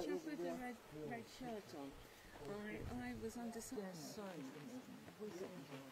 picture with the red red shirt on. I I was undecided. some side.